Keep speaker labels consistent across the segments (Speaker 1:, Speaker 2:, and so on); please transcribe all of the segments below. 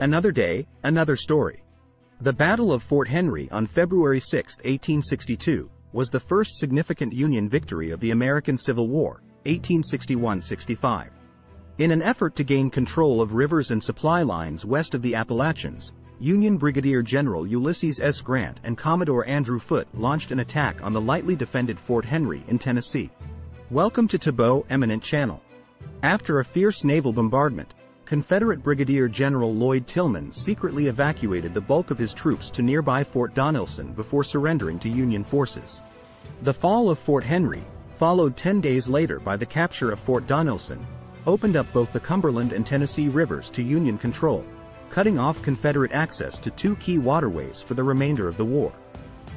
Speaker 1: Another day, another story. The Battle of Fort Henry on February 6, 1862, was the first significant Union victory of the American Civil War, 1861-65. In an effort to gain control of rivers and supply lines west of the Appalachians, Union Brigadier General Ulysses S. Grant and Commodore Andrew Foote launched an attack on the lightly defended Fort Henry in Tennessee. Welcome to Tabo Eminent Channel. After a fierce naval bombardment, Confederate Brigadier General Lloyd Tilghman secretly evacuated the bulk of his troops to nearby Fort Donelson before surrendering to Union forces. The fall of Fort Henry, followed 10 days later by the capture of Fort Donelson, opened up both the Cumberland and Tennessee rivers to Union control, cutting off Confederate access to two key waterways for the remainder of the war.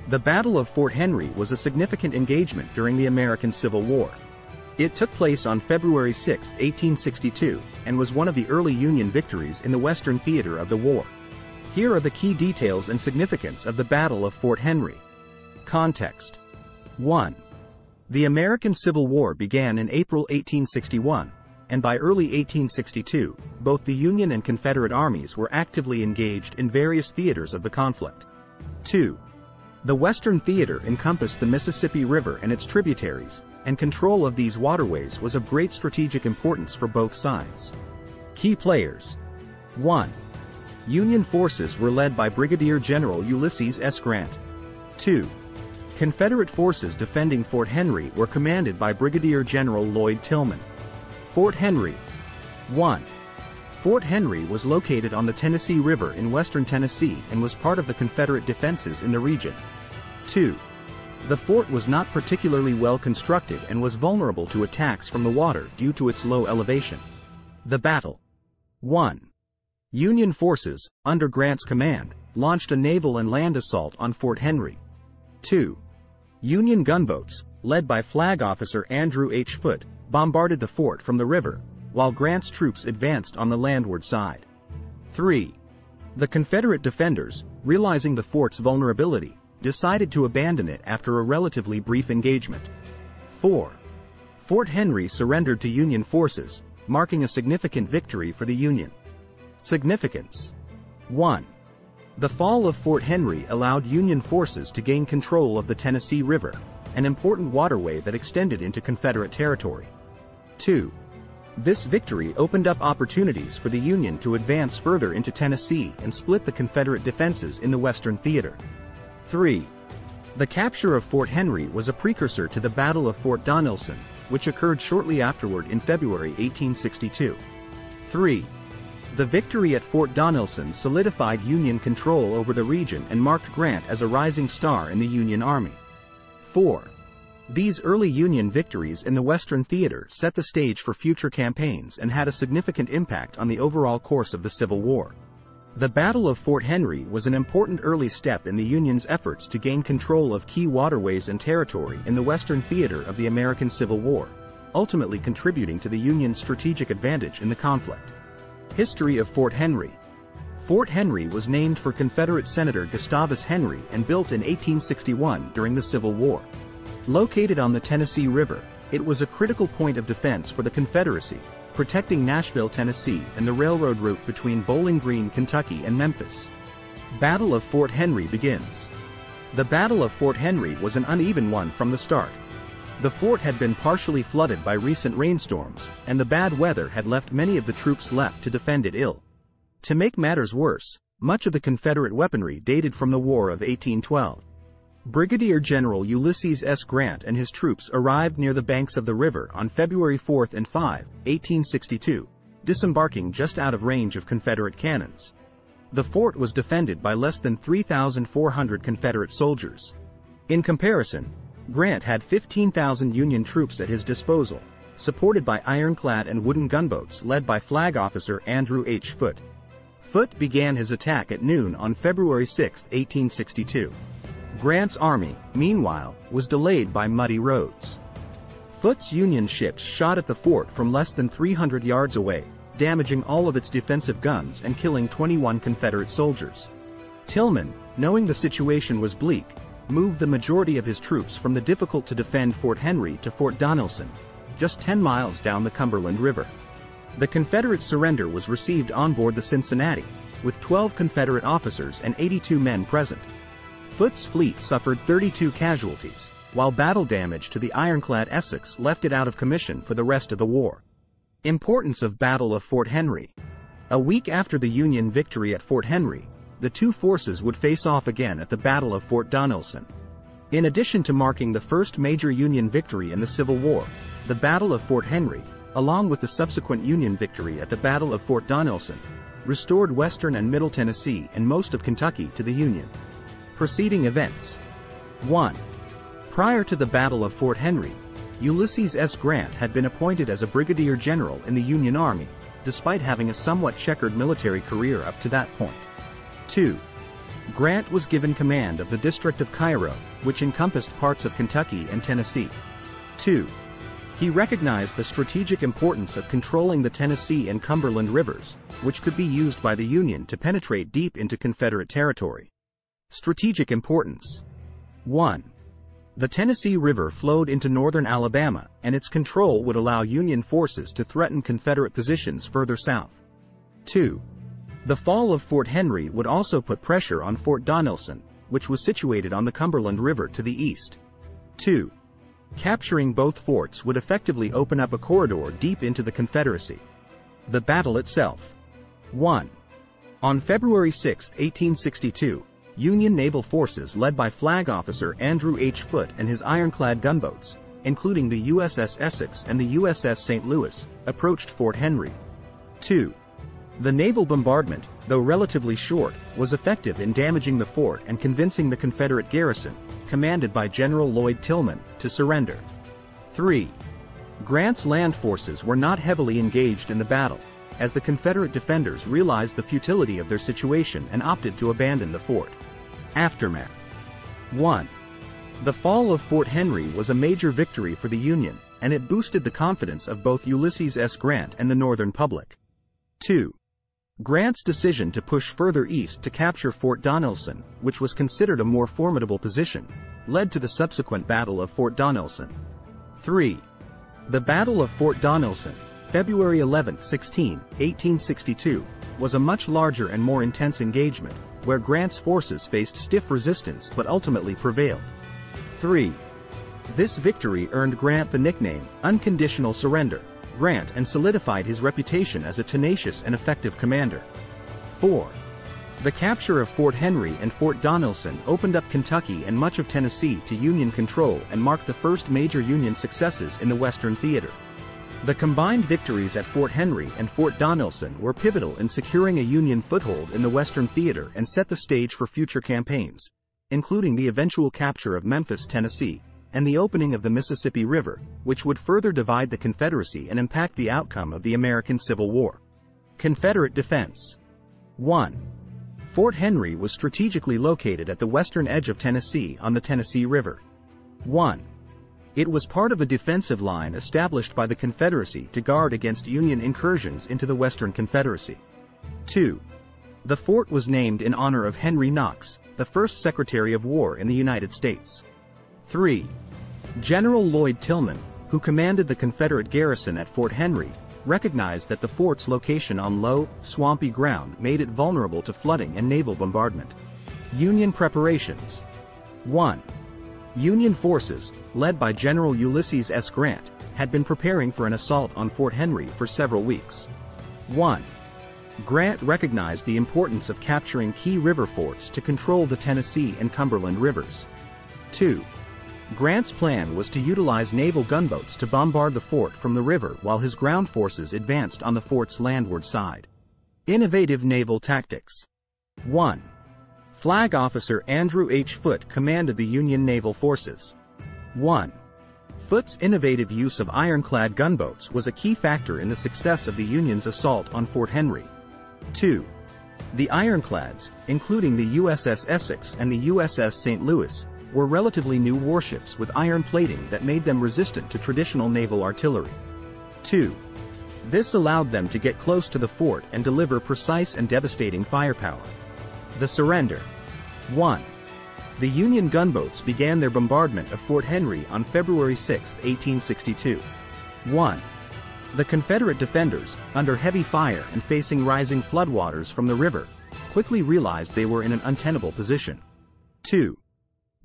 Speaker 1: The Battle of Fort Henry was a significant engagement during the American Civil War. It took place on February 6, 1862, and was one of the early Union victories in the Western theater of the war. Here are the key details and significance of the Battle of Fort Henry. Context 1. The American Civil War began in April 1861, and by early 1862, both the Union and Confederate armies were actively engaged in various theaters of the conflict. 2. The Western Theater encompassed the Mississippi River and its tributaries, and control of these waterways was of great strategic importance for both sides. Key players 1. Union forces were led by Brigadier General Ulysses S. Grant. 2. Confederate forces defending Fort Henry were commanded by Brigadier General Lloyd Tilghman. Fort Henry 1. Fort Henry was located on the Tennessee River in western Tennessee and was part of the Confederate defenses in the region. 2. The fort was not particularly well constructed and was vulnerable to attacks from the water due to its low elevation. The battle. 1. Union forces, under Grant's command, launched a naval and land assault on Fort Henry. 2. Union gunboats, led by Flag Officer Andrew H. Foote, bombarded the fort from the river, while Grant's troops advanced on the landward side. 3. The Confederate defenders, realizing the fort's vulnerability, decided to abandon it after a relatively brief engagement. 4. Fort Henry surrendered to Union forces, marking a significant victory for the Union. Significance 1. The fall of Fort Henry allowed Union forces to gain control of the Tennessee River, an important waterway that extended into Confederate territory. 2. This victory opened up opportunities for the Union to advance further into Tennessee and split the Confederate defenses in the Western Theater. 3. The capture of Fort Henry was a precursor to the Battle of Fort Donelson, which occurred shortly afterward in February 1862. 3. The victory at Fort Donelson solidified Union control over the region and marked Grant as a rising star in the Union Army. 4. These early Union victories in the Western Theater set the stage for future campaigns and had a significant impact on the overall course of the Civil War. The Battle of Fort Henry was an important early step in the Union's efforts to gain control of key waterways and territory in the Western theater of the American Civil War, ultimately contributing to the Union's strategic advantage in the conflict. History of Fort Henry Fort Henry was named for Confederate Senator Gustavus Henry and built in 1861 during the Civil War. Located on the Tennessee River, it was a critical point of defense for the Confederacy protecting Nashville, Tennessee and the railroad route between Bowling Green, Kentucky and Memphis. Battle of Fort Henry begins. The Battle of Fort Henry was an uneven one from the start. The fort had been partially flooded by recent rainstorms, and the bad weather had left many of the troops left to defend it ill. To make matters worse, much of the Confederate weaponry dated from the War of 1812. Brigadier General Ulysses S. Grant and his troops arrived near the banks of the river on February 4 and 5, 1862, disembarking just out of range of Confederate cannons. The fort was defended by less than 3,400 Confederate soldiers. In comparison, Grant had 15,000 Union troops at his disposal, supported by ironclad and wooden gunboats led by Flag Officer Andrew H. Foote. Foote began his attack at noon on February 6, 1862. Grant's army, meanwhile, was delayed by muddy roads. Foote's Union ships shot at the fort from less than 300 yards away, damaging all of its defensive guns and killing 21 Confederate soldiers. Tilghman, knowing the situation was bleak, moved the majority of his troops from the difficult-to-defend Fort Henry to Fort Donelson, just 10 miles down the Cumberland River. The Confederate surrender was received on board the Cincinnati, with 12 Confederate officers and 82 men present. Foote's fleet suffered 32 casualties, while battle damage to the ironclad Essex left it out of commission for the rest of the war. Importance of Battle of Fort Henry A week after the Union victory at Fort Henry, the two forces would face off again at the Battle of Fort Donelson. In addition to marking the first major Union victory in the Civil War, the Battle of Fort Henry, along with the subsequent Union victory at the Battle of Fort Donelson, restored western and middle Tennessee and most of Kentucky to the Union. Preceding events 1. Prior to the Battle of Fort Henry, Ulysses S. Grant had been appointed as a brigadier general in the Union Army, despite having a somewhat checkered military career up to that point. 2. Grant was given command of the District of Cairo, which encompassed parts of Kentucky and Tennessee. 2. He recognized the strategic importance of controlling the Tennessee and Cumberland rivers, which could be used by the Union to penetrate deep into Confederate territory. Strategic importance 1. The Tennessee River flowed into northern Alabama, and its control would allow Union forces to threaten Confederate positions further south. 2. The fall of Fort Henry would also put pressure on Fort Donelson, which was situated on the Cumberland River to the east. 2. Capturing both forts would effectively open up a corridor deep into the Confederacy. The battle itself. 1. On February 6, 1862, Union naval forces led by Flag Officer Andrew H. Foote and his ironclad gunboats, including the USS Essex and the USS St. Louis, approached Fort Henry. 2. The naval bombardment, though relatively short, was effective in damaging the fort and convincing the Confederate garrison, commanded by General Lloyd Tilghman, to surrender. 3. Grant's land forces were not heavily engaged in the battle, as the Confederate defenders realized the futility of their situation and opted to abandon the fort. Aftermath 1. The fall of Fort Henry was a major victory for the Union, and it boosted the confidence of both Ulysses S. Grant and the Northern public. 2. Grant's decision to push further east to capture Fort Donelson, which was considered a more formidable position, led to the subsequent Battle of Fort Donelson. 3. The Battle of Fort Donelson, February 11, 16, 1862, was a much larger and more intense engagement, where Grant's forces faced stiff resistance but ultimately prevailed. 3. This victory earned Grant the nickname, Unconditional Surrender, Grant and solidified his reputation as a tenacious and effective commander. 4. The capture of Fort Henry and Fort Donelson opened up Kentucky and much of Tennessee to Union control and marked the first major Union successes in the Western theater. The combined victories at Fort Henry and Fort Donelson were pivotal in securing a Union foothold in the Western theater and set the stage for future campaigns, including the eventual capture of Memphis, Tennessee, and the opening of the Mississippi River, which would further divide the Confederacy and impact the outcome of the American Civil War. Confederate Defense 1. Fort Henry was strategically located at the western edge of Tennessee on the Tennessee River. 1. It was part of a defensive line established by the Confederacy to guard against Union incursions into the Western Confederacy. 2. The fort was named in honor of Henry Knox, the first Secretary of War in the United States. 3. General Lloyd Tilghman, who commanded the Confederate garrison at Fort Henry, recognized that the fort's location on low, swampy ground made it vulnerable to flooding and naval bombardment. Union preparations 1. Union forces, led by General Ulysses S. Grant, had been preparing for an assault on Fort Henry for several weeks. 1. Grant recognized the importance of capturing key river forts to control the Tennessee and Cumberland rivers. 2. Grant's plan was to utilize naval gunboats to bombard the fort from the river while his ground forces advanced on the fort's landward side. Innovative Naval Tactics 1. Flag Officer Andrew H. Foote commanded the Union naval forces. 1. Foote's innovative use of ironclad gunboats was a key factor in the success of the Union's assault on Fort Henry. 2. The ironclads, including the USS Essex and the USS St. Louis, were relatively new warships with iron plating that made them resistant to traditional naval artillery. 2. This allowed them to get close to the fort and deliver precise and devastating firepower. The surrender. 1. The Union gunboats began their bombardment of Fort Henry on February 6, 1862. 1. The Confederate defenders, under heavy fire and facing rising floodwaters from the river, quickly realized they were in an untenable position. 2.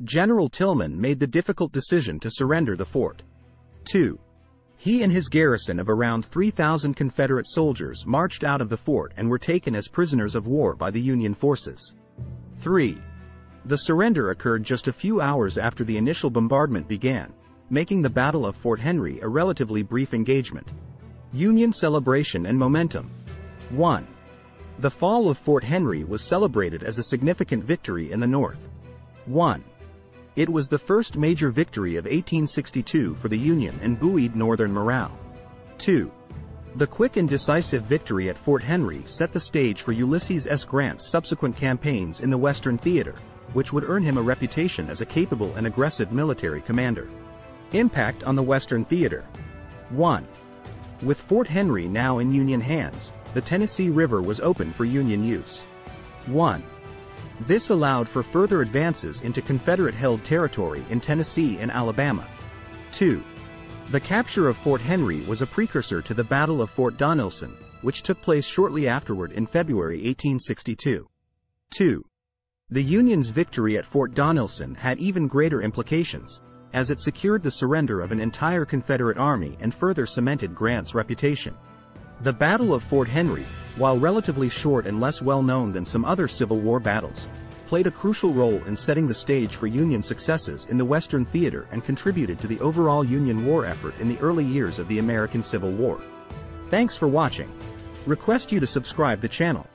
Speaker 1: General Tilghman made the difficult decision to surrender the fort. 2. He and his garrison of around 3,000 Confederate soldiers marched out of the fort and were taken as prisoners of war by the Union forces. 3. The surrender occurred just a few hours after the initial bombardment began, making the Battle of Fort Henry a relatively brief engagement. Union celebration and momentum. 1. The fall of Fort Henry was celebrated as a significant victory in the North. 1. It was the first major victory of 1862 for the Union and buoyed Northern morale. 2. The quick and decisive victory at Fort Henry set the stage for Ulysses S. Grant's subsequent campaigns in the Western Theater, which would earn him a reputation as a capable and aggressive military commander. Impact on the Western Theater 1. With Fort Henry now in Union hands, the Tennessee River was open for Union use. 1. This allowed for further advances into Confederate-held territory in Tennessee and Alabama. 2. The capture of Fort Henry was a precursor to the Battle of Fort Donelson, which took place shortly afterward in February 1862. 2. The Union's victory at Fort Donelson had even greater implications, as it secured the surrender of an entire Confederate army and further cemented Grant's reputation. The Battle of Fort Henry, while relatively short and less well known than some other Civil War battles, played a crucial role in setting the stage for Union successes in the Western theater and contributed to the overall Union war effort in the early years of the American Civil War. Thanks for watching. Request you to subscribe the channel.